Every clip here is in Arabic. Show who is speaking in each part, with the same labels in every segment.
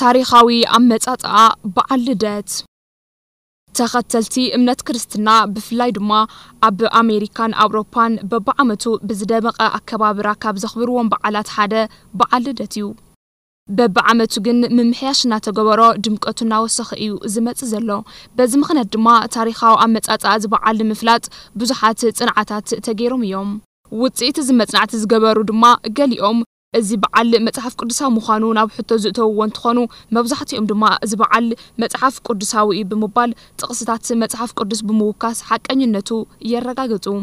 Speaker 1: ታሪኻዊ ኣመጻጽኣ በዓል ልደት። ተኸተልቲ እምነት ክርስትና ብፍላይ ድማ ኣብ ኣሜሪካን ኣውሮፓን በብዓመቱ ብዝደመቐ ኣከባብራ ካብ ዘኽብርዎም በዓላት ሓደ በዓል ልደት እዩ። በብዓመቱ ግን ምምሕያሽ እናተገበሮ ድምቀቱ እናወሰኸ እዩ ዝመፅእ ዘሎ። በዚ ምክንያት ድማ ታሪኻዊ ኣመጻጽኣ እዚ ንምፍላጥ ብዙሓት ጽንዓታት ተገይሮም እዮም። ውፅኢት እዚ መጽናዕቲ ዝገበሩ ድማ ገሊኦም እዚ በዓል መፅሓፍ ቅዱሳዊ ምዃኑ ናብ ሕቶ ዝእተውዎ እንትኾኑ መብዛሕትኦም ድማ እዚ በዓል መፅሓፍ ቅዱሳዊ እዩ ብምባል ጥቕስታት መፅሓፍ ቅዱስ ብምውካስ ሓቀኝነቱ የረጋግፁ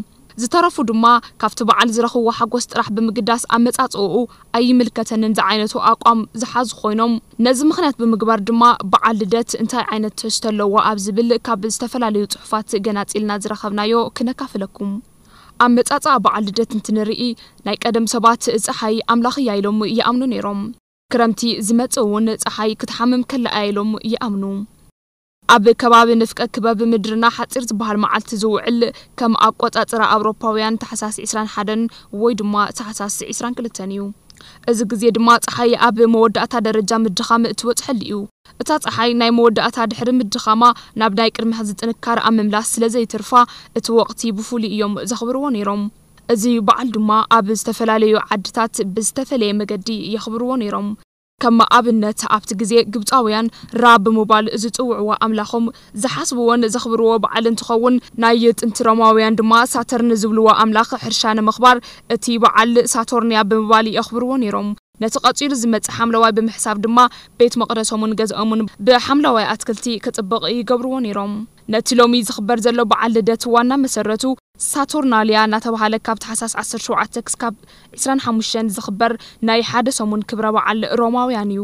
Speaker 1: ዝተረፉ ድማ ካብቲ በዓል ዝረኽብዎ ሓጎስ ጥራሕ ብምግዳስ ኣመጻጽኡ ኣይምልከተንን ዝዓይነቱ ኣቋም ዝሓዙ ኮይኖም ነዚ ምክንያት ብምግባር ድማ በዓል ልደት እንታይ ዓይነት ትሕዝቶ ኣለዎ ኣብ ዝብል ካብ ዝተፈላለዩ ጽሑፋት ገናፂልና ዝረኸብናዮ ክነካፍለኩም ኣመጻጽኣ በዓል ልደት እንትንርኢ። ናይ ቀደም ሰባት ፀሓይ ኣምላኽ እያ ኢሎም ይኣምኑ ነይሮም። ክረምቲ ዝመጽእ እውን ፀሓይ ክትሓምም ከለኣ ኢሎም ይኣምኑ። ኣብ ከባቢ ንፍቀ ክበብ ምድርና ሓፂር ዝበሃል መዓልቲ ዝውዕል ከም ኣቆጻጽራ ኣውሮፓውያን ታሕሳስ 21 ወይ ድማ ታሕሳስ 22 እዩ እዚ ግዜ ድማ ፀሓይ ኣብ መወዳእታ ደረጃ ምድኻም እትበፅሐሉ እዩ እታ ፀሓይ ናይ መወዳእታ ድሕሪ ምድኻማ ናብ ናይ ቅድሚ ሕዚ ጥንካረ ኣብ ምምላስ ስለ ዘይትርፋ እቲ ወቕቲ ብፍሉይ እዮም ዘኽብርዎ ነይሮም እዚ በዓል ድማ ኣብ ዝተፈላለዩ ዓድታት ብዝተፈለየ መገዲ የኽብርዎ ነይሮም كما أبنت أبت جبت أويان راب موبايل زتوع وأملاهم زحسبون زخبروا بعلن تخون نايت انتراماويان دما ساترن زبلوا أملاخ حرشان مخبر تي بعل ساترنيا بموبايل يخبرون يروم نت قطير زمت حملواي بمحساب دما بيت مقدسهم بحملة واي أتكلتي كتبقي جبرون يروم ነቲ ሎሚ ዝኽበር ዘሎ በዓል ልደት ዋና መሰረቱ ሳቶርናልያ እናተባሃለ ካብ ታሕሳስ 17 ክሳብ 25 ዝኽበር ናይ ሓደ ሰሙን ክብረ በዓል ሮማውያን እዩ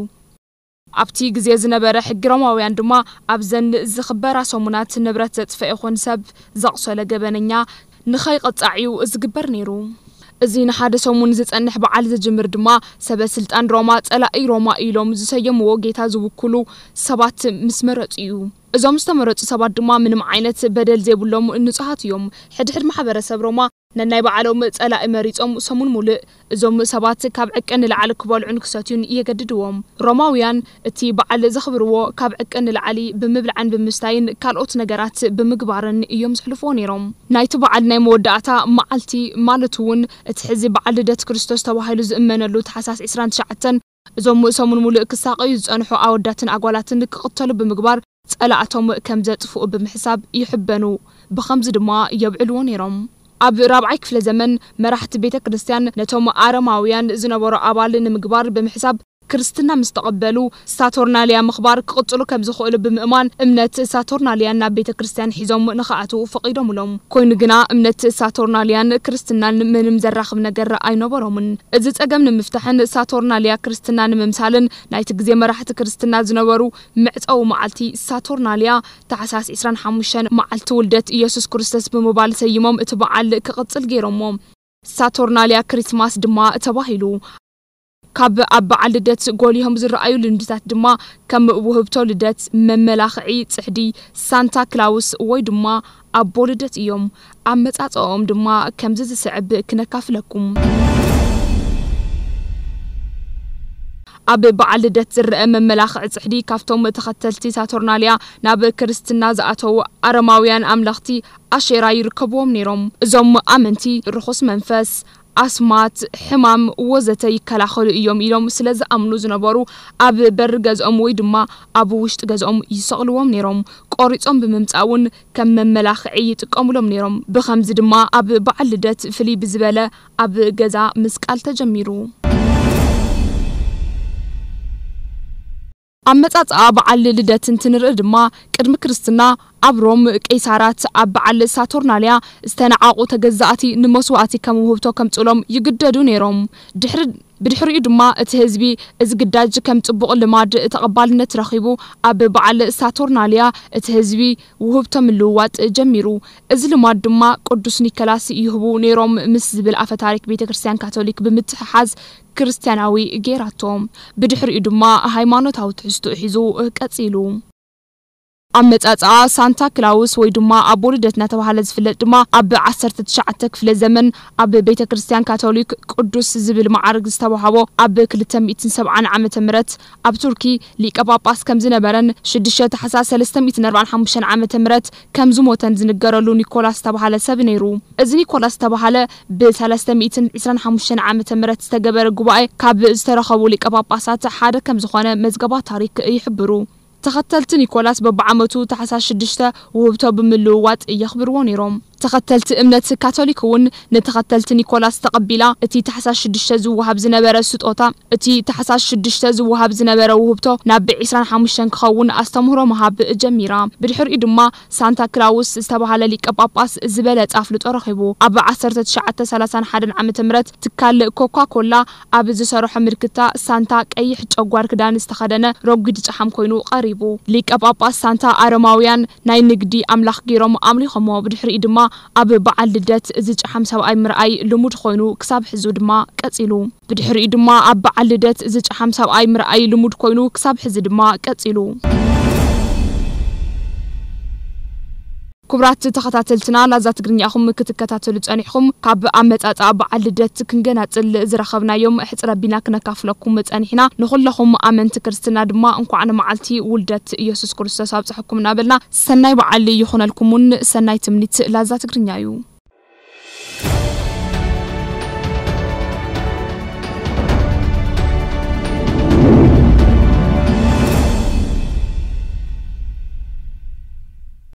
Speaker 1: ኣብቲ ግዜ ዝነበረ ሕጊ ሮማውያን ድማ ኣብዘን ዝኽበራ ሰሙናት ንብረት ዘጥፈ ይኹን ሰብ ዘቕሰለ ገበነኛ ንኸይቐጻዕዩ ዝግበር ነይሩ እዚ ንሓደ ሰሙን ዝጸንሕ በዓል ዝጅምር ድማ ሰበስልጣን ሮማ ጸላኢ ሮማ ኢሎም ዝሰየምዎ ጌታ ዝውክሉ ሰባት ምስ መረፁ እዩ። እዞም ዝተመረፁ ሰባት ድማ ምንም ዓይነት በደል ዘይብሎም ንጹሃት እዮም። ሕድሕድ ማሕበረሰብ ሮማ نناي بعلوم تلا إماريت أم سمون ملء زم سبات كابعك أن العلى كبال عنك ساتون يجددوهم رماويان تي بعل زخبروا كابعك أن العلي بمبلعن بمستين كالوت نجارات بمقبارن يوم سحلفوني رم نايت بعد ناي مودعتا معلتي مالتون تحزي بعل دات كريستوس توهيل زمن اللوت حساس عسران شعتن زم سمون ملء كساقي زنحو أوداتن أقوالاتن كقتل بمقبار تلا أتوم كم زتفوق بمحساب يحبنو بخمس دماء يبعلون رم ኣብ ራብዓይ ክፍለ ዘመን መራሕቲ ቤተ ክርስቲያን ነቶም ኣረማውያን ዝነበሩ ኣባል ንምግባር ብምሕሳብ ክርስትና ምስ ተቐበሉ ሳቶርናልያ ምኽባር ክቕጽሉ ከም ዝኽእሉ ብምእማን እምነት ሳቶርናልያን ናብ ቤተ ክርስቲያን ሒዞም ንኽኣትዉ ፈቒዶምሎም ኮይኑ ግና እምነት ሳቶርናልያን ክርስትናን ምንም ዘራኽብ ነገር ኣይነበሮምን እዚ ጸገም ንምፍታሕን ሳቶርናልያ ክርስትና ንምምሳልን ናይቲ ግዜ መራሕቲ ክርስትና ዝነበሩ ምዕፀዊ መዓልቲ ሳቶርናልያ ታሕሳስ 25 መዓልቲ ውልደት ኢየሱስ ክርስቶስ ብምባል ሰይሞም እቲ በዓል ክቕጽል ገይሮሞ ሳቶርናልያ ክሪስማስ ድማ ተባሂሉ ካብ ኣብ በዓል ልደት ጎሊሆም ዝረኣዩ ልምድታት ድማ ከም ውህብቶ ልደት መመላኽዒ ፅሕዲ ሳንታ ክላውስ ወይ ድማ ኣቦ ልደት እዮም ኣብ መጻጽኦም ድማ ከምዚ ዝስዕብ ክነካፍለኩም ኣብ በዓል ልደት ዝረአ መመላኽዒ ፅሕዲ ካብቶም ተኸተልቲ ሳቶርናልያ ናብ ክርስትና ዝኣተዉ ኣረማውያን ኣምለኽቲ ኣሼራ ይርከብዎም ነይሮም እዞም ኣመንቲ ርኹስ መንፈስ ኣስማት ሕማም ወዘተ ይከላኸሉ እዮም ኢሎም ስለ ዝኣምኑ ዝነበሩ ኣብ በሪ ገዝኦም ወይ ድማ ኣብ ውሽጢ ገዝኦም ይሰቕልዎም ነይሮም። ቆሪፆም ብምምፃእ እውን ከም መመላኽዒ ይጥቀምሎም ነይሮም። ብከምዚ ድማ ኣብ በዓል ልደት ፍልይ ብዝበለ ኣብ ገዛ ምስቃል ተጀሚሩ ኣብ መጻጽኣ በዓል ልደት እንትንርኢ ድማ ቅድሚ ክርስትና ኣብ ሮም ቄሳራት ኣብ በዓል ሳቶርናልያ ዝተነዓቑ ተገዛእቲ ንመስዋእቲ ከም ውህብቶ ከምጽሎም ይግደዱ ነይሮም። ድሕሪ بدحريو دما تهزبي ازقداج كم تبق لماد تقبال نترخيبو أب بعل ساتورناليا تهزبي وهبتم اللوات جميرو ازل ماد دما قدس نيكلاس يهبو نيروم مسز بالأفتاريك بيت كريستيان كاثوليك بمتحاز كريستيانوي جيراتوم بدحريو دما هايمانو تاو تحستو حيزو كاتسيلو أمت أتعا سانتا كلاوس ويدما أبو ردتنا في فلدما أب عصر تشعتك في الزمن أب بيت كريستيان كاثوليك قدوس زبل معارك استوحوا أب كل تمئتين سبعان عام تمرت أب تركي ليك أبا باس كم زنبرن شدشة حساسة لستم لستمئتين أربعان حمشان عام تمرت كم زموتن زنجرلو نيكولاس تبهال سبنيرو إذ نيكولاس تبهال بسلستمئتين عشران حمشان عام تمرت استجبر جواي كاب استرخوا ليك أبا باسات حاد كم زخانة مزجبات تاريخ يحبرو ተኸተልቲ ኒኮላስ በብዓመቱ ታሕሳስ ሽዱሽተ ውህብቶ ብምልውዋጥ የኽብርዎ ነይሮም ተኸተልቲ እምነት ካቶሊክ እውን ንተኸተልቲ ኒኮላስ ተቐቢላ እቲ ታሕሳስ ሽዱሽተ ዝወሃብ ዝነበረ ስጦታ እቲ ታሕሳስ ሽዱሽተ ዝወሃብ ዝነበረ ውህብቶ ናብ 25 ክኸውን ኣስተምህሮ መሃብ ጀሚራ ብድሕሪኡ ድማ ሳንታ ክላውስ ዝተባሃለ ሊቀ ጳጳስ ዝበለፀ ኣፍልጦ ረኺቡ ኣብ 1931 ዓ ም ትካል ኮካ ኮላ ኣብ ዝሰርሖ ምልክታ ሳንታ ቀይሕ ጨጓር ክዳን ዝተኸደነ ረጒድ ጨሓም ኮይኑ ቀሪቡ ሊቀ ጳጳስ ሳንታ ኣረማውያን ናይ ንግዲ ኣምላኽ ገይሮም ኣምሊኾሞ ብድሕሪኡ ድማ ኣብ በዓል ልደት እዚ ሰብኣይ ምርኣይ ልሙድ ኮይኑ ክሳብ ሕዚ ድማ ቀፂሉ። ብድሕሪኡ ድማ ኣብ በዓል ልደት እዚ ሰብኣይ ምርኣይ ልሙድ ኮይኑ ክሳብ ሕዚ ድማ ቀፂሉ ክቡራት ተኸታተልትና ላዛ ትግርኛ ኢኹም ክትከታተሉ ፀኒሕኩም ካብ ኣመፃፅኣ በዓል ልደት ክንገናፅል ዝረኸብናዮም ሕፅ ረቢና ክነካፍለኩም ፀኒሕና ንኩለኹም ኣመንቲ ክርስትና ድማ እንኳዕ ንመዓልቲ ውልደት ኢየሱስ ክርስቶስ ኣብፅሐኩም እናበልና ሰናይ በዓል ይኹነልኩምን ሰናይ ትምኒት ላዛ ትግርኛ እዩ